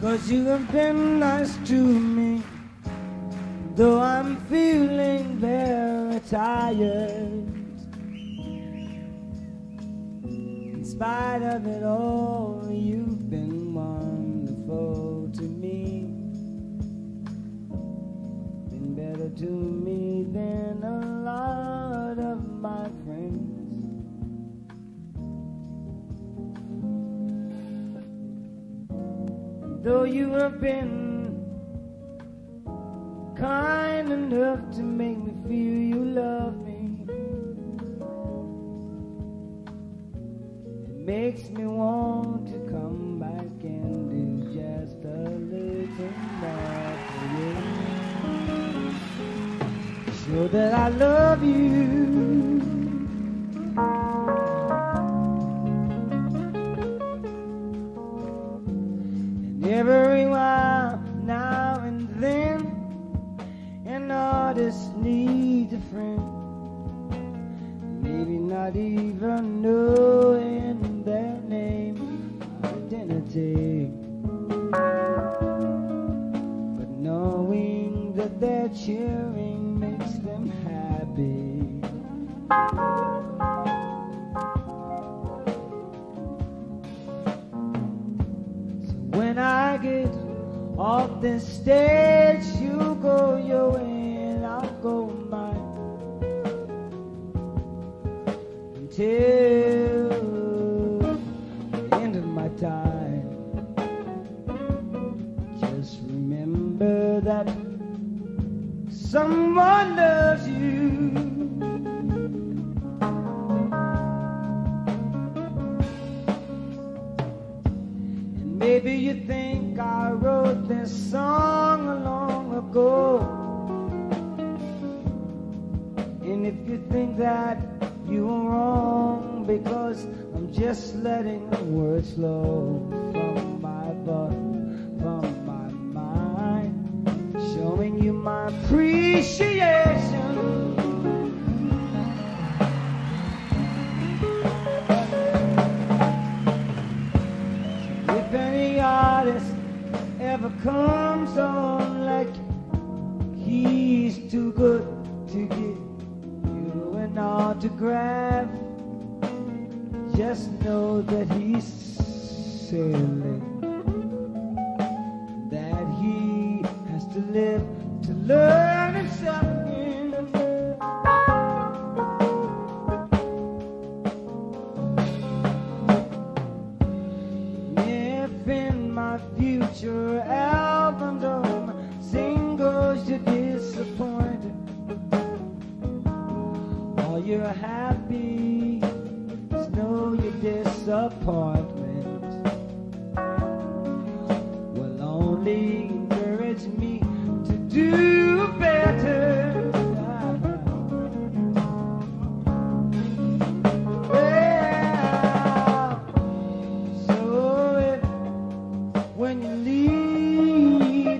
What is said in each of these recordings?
Cause you have been nice to me. Though I'm feeling very tired. In spite of it all, you've been wonderful to me. Been better to me than a Though you have been kind enough to make me feel you love me, it makes me want to come back and do just a little more for you. Show that I love you. Artist needs a friend. Maybe not even knowing their name, identity. But knowing that their cheering makes them happy. So when I get off this stage, Just remember that someone loves you. And maybe you think I wrote this song long ago. And if you think that you are wrong, because I'm just letting the words flow from my butt, that ever comes on like He is too good to give you to grab Just know that he's silly. That he has to live to learn. If in my future albums or singles you're disappointed, or you're happy, know your disappointment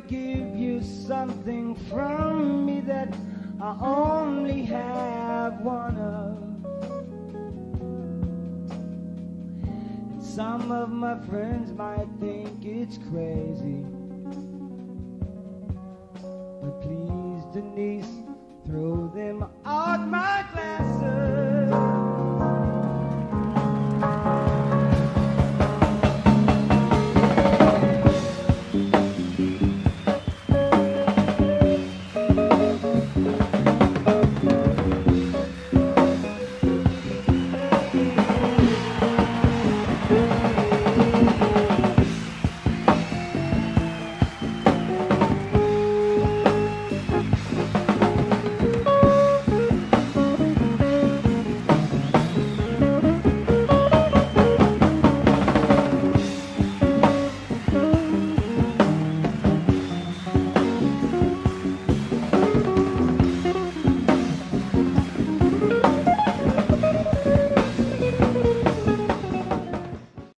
give you something from me that I only have one of. Some of my friends might think it's crazy.